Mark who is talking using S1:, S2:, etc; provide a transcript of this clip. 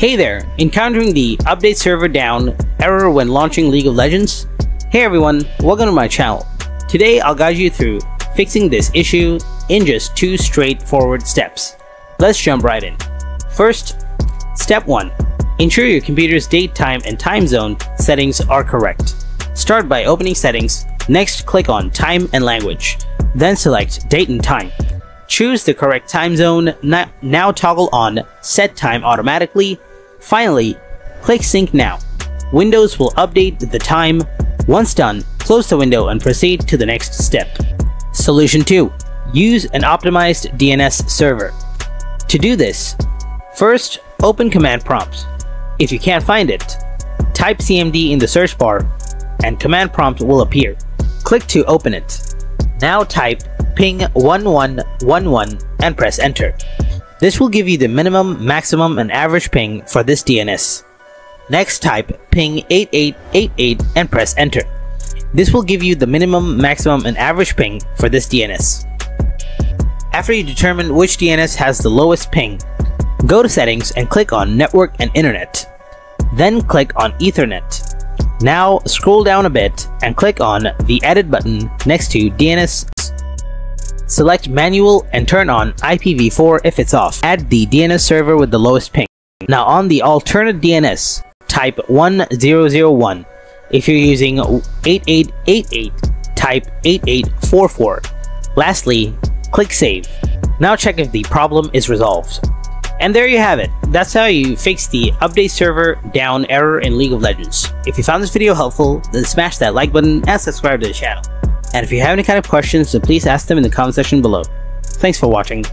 S1: Hey there, encountering the update server down error when launching League of Legends? Hey everyone, welcome to my channel. Today I'll guide you through fixing this issue in just two straightforward steps. Let's jump right in. First, step 1. Ensure your computer's date, time, and time zone settings are correct. Start by opening settings, next click on time and language, then select date and time. Choose the correct time zone, now toggle on set time automatically. Finally, click sync now. Windows will update the time. Once done, close the window and proceed to the next step. Solution 2. Use an optimized DNS server. To do this, first open command prompt. If you can't find it, type CMD in the search bar and command prompt will appear. Click to open it. Now type ping 1111 and press enter. This will give you the minimum, maximum, and average ping for this DNS. Next type ping 8888 and press enter. This will give you the minimum, maximum, and average ping for this DNS. After you determine which DNS has the lowest ping, go to settings and click on network and internet. Then click on ethernet. Now scroll down a bit and click on the edit button next to DNS. Select manual and turn on IPv4 if it's off. Add the DNS server with the lowest ping. Now on the alternate DNS, type 1001. If you're using 8888, type 8844. Lastly, click save. Now check if the problem is resolved. And there you have it. That's how you fix the update server down error in League of Legends. If you found this video helpful, then smash that like button and subscribe to the channel. And if you have any kind of questions, then please ask them in the comment section below. Thanks for watching.